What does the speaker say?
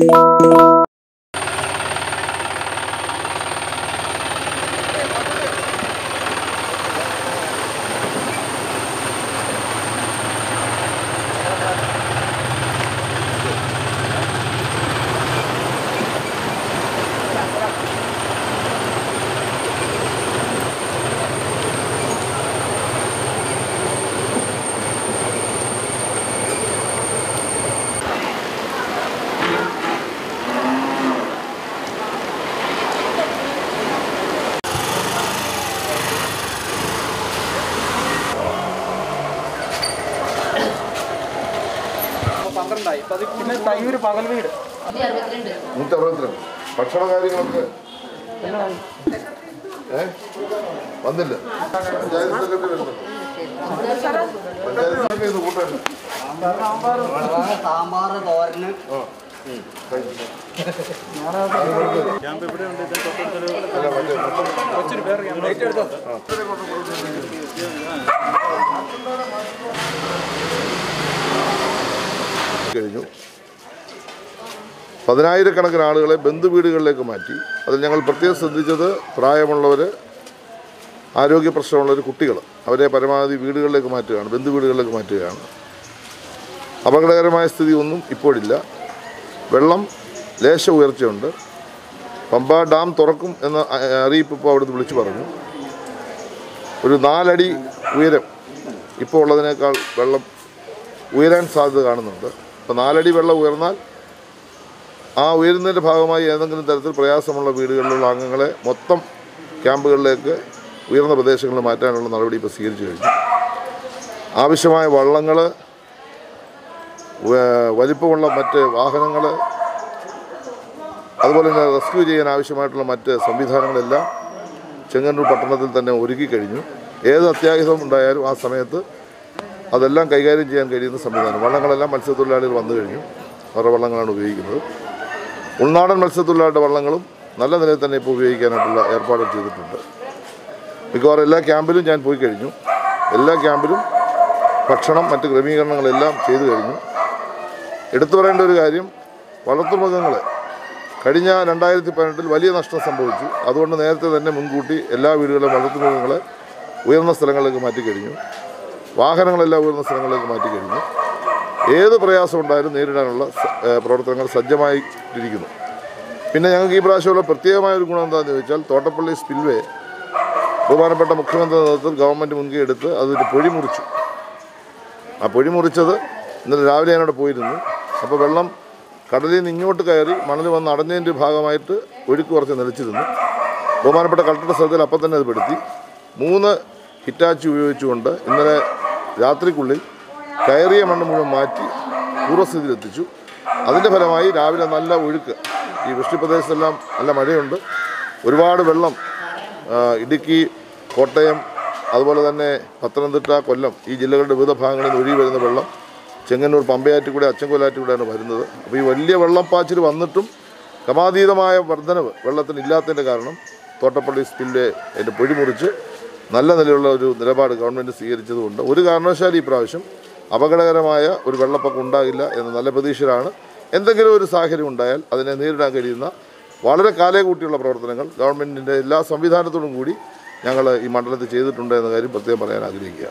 Música പന്ത്രണ്ടായി. പിന്നെ തയ്യൂര് പകൽ വീട്. നൂറ്റി അറുപത്തിരണ്ട് ഭക്ഷണ കാര്യങ്ങളൊക്കെ? ഏ? വന്നില്ല. പഞ്ചായത്ത് സെക്രട്ടറി പഞ്ചായത്ത് സെക്രട്ടറി ഇത് കൂട്ടണ്ട സാമ്പാർ തോരന് ആ. ഉം, കഴിച്ചു. അല്ല, മറ്റേ മൊത്തം കഴിഞ്ഞു. പതിനായിരക്കണക്കിന് ആളുകളെ ബന്ധുവീടുകളിലേക്ക് മാറ്റി. അതിൽ ഞങ്ങൾ പ്രത്യേകം ശ്രദ്ധിച്ചത് പ്രായമുള്ളവർ ആരോഗ്യ പ്രശ്നമുള്ളവർ കുട്ടികൾ അവരെ പരമാവധി വീടുകളിലേക്ക് മാറ്റുകയാണ് ബന്ധുവീടുകളിലേക്ക് മാറ്റുകയാണ്. അപകടകരമായ സ്ഥിതി ഒന്നും ഇപ്പോഴില്ല. വെള്ളം ലേശ ഉയർച്ചയുണ്ട്. പമ്പ ഡാം തുറക്കും എന്ന അറിയിപ്പ് ഇപ്പോൾ അവിടുന്ന് വിളിച്ചു പറഞ്ഞു. ഒരു നാലടി ഉയരം ഇപ്പോൾ ഉള്ളതിനേക്കാൾ വെള്ളം ഉയരാൻ സാധ്യത കാണുന്നുണ്ട്. അപ്പോൾ നാലടി വെള്ളം ഉയർന്നാൽ ആ ഉയരുന്നതിന്റെ ഭാഗമായി ഏതെങ്കിലും തരത്തിൽ പ്രയാസമുള്ള വീടുകളിലുള്ള അംഗങ്ങളെ മൊത്തം ക്യാമ്പുകളിലേക്ക് ഉയർന്ന പ്രദേശങ്ങളിൽ മാറ്റാനുള്ള നടപടി ഇപ്പോൾ സ്വീകരിച്ചു കഴിഞ്ഞു. ആവശ്യമായ വള്ളങ്ങൾ വലിപ്പമുള്ള മറ്റ് വാഹനങ്ങൾ അതുപോലെ തന്നെ റെസ്ക്യൂ ചെയ്യാൻ ആവശ്യമായിട്ടുള്ള മറ്റ് സംവിധാനങ്ങളെല്ലാം ചെങ്ങന്നൂർ പട്ടണത്തിൽ തന്നെ ഒരുക്കി കഴിഞ്ഞു. ഏത് അത്യാഹിതം ഉണ്ടായാലും ആ സമയത്ത് അതെല്ലാം കൈകാര്യം ചെയ്യാൻ കഴിയുന്ന സംവിധാനം. വള്ളങ്ങളെല്ലാം മത്സ്യത്തൊഴിലാളികൾ വന്നു കഴിഞ്ഞു. അവരുടെ വള്ളങ്ങളാണ് ഉപയോഗിക്കുന്നത്. ഉൾനാടൻ മത്സ്യത്തൊഴിലാളിയുടെ വള്ളങ്ങളും നല്ല നിലയിൽ തന്നെ ഇപ്പോൾ ഉപയോഗിക്കാനായിട്ടുള്ള ഏർപ്പാടുകൾ ചെയ്തിട്ടുണ്ട്. മിക്കവാറും എല്ലാ ക്യാമ്പിലും ഞാൻ പോയി കഴിഞ്ഞു. എല്ലാ ക്യാമ്പിലും ഭക്ഷണം മറ്റ് ക്രമീകരണങ്ങളെല്ലാം ചെയ്തു കഴിഞ്ഞു. എടുത്തു പറയേണ്ട ഒരു കാര്യം വളർത്തുമൃഗങ്ങളെ കഴിഞ്ഞ രണ്ടായിരത്തി പതിനെട്ടിൽ വലിയ നഷ്ടം സംഭവിച്ചു. അതുകൊണ്ട് നേരത്തെ തന്നെ മുൻകൂട്ടി എല്ലാ വീടുകളിലും വളർത്തുമൃഗങ്ങളെ ഉയർന്ന സ്ഥലങ്ങളിലേക്ക് മാറ്റിക്കഴിഞ്ഞു. വാഹനങ്ങളെല്ലാം ഉയർന്ന സ്ഥലങ്ങളിലേക്ക് മാറ്റിക്കഴിഞ്ഞു ഏത് പ്രയാസം ഉണ്ടായാലും നേരിടാനുള്ള പ്രവർത്തനങ്ങൾ സജ്ജമായിട്ടിരിക്കുന്നു. പിന്നെ ഞങ്ങൾക്ക് ഈ പ്രാവശ്യമുള്ള പ്രത്യേകമായ ഒരു ഗുണം എന്താണെന്ന് ചോദിച്ചാൽ തോട്ടപ്പള്ളി സ്പിൽവേ ബഹുമാനപ്പെട്ട മുഖ്യമന്ത്രിയുടെ നേതൃത്വത്തിൽ ഗവൺമെന്റ് മുൻകൈ എടുത്ത് അതൊരു പൊഴി മുറിച്ചു. ആ പൊഴി മുറിച്ചത് ഇന്നലെ രാവിലെ ഞാനവിടെ പോയിരുന്നു. അപ്പോൾ വെള്ളം കടലിൽ നിന്ന് ഇങ്ങോട്ട് കയറി മണൽ വന്ന് അടഞ്ഞതിന്റെ ഭാഗമായിട്ട് ഒഴുക്ക് കുറച്ച് നിലച്ചിരുന്നു. ബഹുമാനപ്പെട്ട കളക്ടറുടെ സ്ഥലത്തിൽ അപ്പം തന്നെ അത് പെടുത്തി. മൂന്ന് ഹിറ്റാച്ചി ഉപയോഗിച്ചുകൊണ്ട് ഇന്നലെ രാത്രിക്കുള്ളിൽ കയറിയ മണ്ണ് മുഴുവൻ മാറ്റി പൂർവസ്ഥിതിയിലെത്തിച്ചു. അതിന്റെ ഫലമായി രാവിലെ നല്ല ഒഴുക്ക്. ഈ വൃഷ്ടിപ്രദേശത്തെല്ലാം നല്ല മഴയുണ്ട്. ഒരുപാട് വെള്ളം ഇടുക്കി കോട്ടയം അതുപോലെ തന്നെ പത്തനംതിട്ട കൊല്ലം ഈ ജില്ലകളുടെ വിവിധ ഭാഗങ്ങളിൽ നിന്ന് ഒഴുകി വരുന്ന വെള്ളം ചെങ്ങന്നൂർ പമ്പയാറ്റിക്കൂടെ കൂടെയാണ് വരുന്നത്. അപ്പോൾ ഈ വലിയ വെള്ളപ്പാച്ചിൽ വന്നിട്ടും ക്രമാതീതമായ വർധനവ് വെള്ളത്തിന് ഇല്ലാത്തതിന്റെ കാരണം തോട്ടപ്പള്ളി സ്പില്ലെ അതിന്റെ പൊഴി മുറിച്ച് നല്ല നിലയുള്ള ഒരു നിലപാട് ഗവൺമെന്റ് സ്വീകരിച്ചതുകൊണ്ട് ഒരു കാരണവശാലും ഈ പ്രാവശ്യം അപകടകരമായ ഒരു വെള്ളപ്പൊക്കം ഉണ്ടാകില്ല എന്ന നല്ല പ്രതീക്ഷയിലാണ്. എന്തെങ്കിലും ഒരു സാഹചര്യം ഉണ്ടായാൽ അതിനെ നേരിടാൻ കഴിയുന്ന വളരെ കാലേ കൂട്ടിയുള്ള പ്രവർത്തനങ്ങൾ ഗവൺമെന്റിന്റെ എല്ലാ സംവിധാനത്തോടും കൂടി ഞങ്ങൾ ഈ മണ്ഡലത്തിൽ ചെയ്തിട്ടുണ്ട് എന്ന കാര്യം പ്രത്യേകം പറയാൻ ആഗ്രഹിക്കുക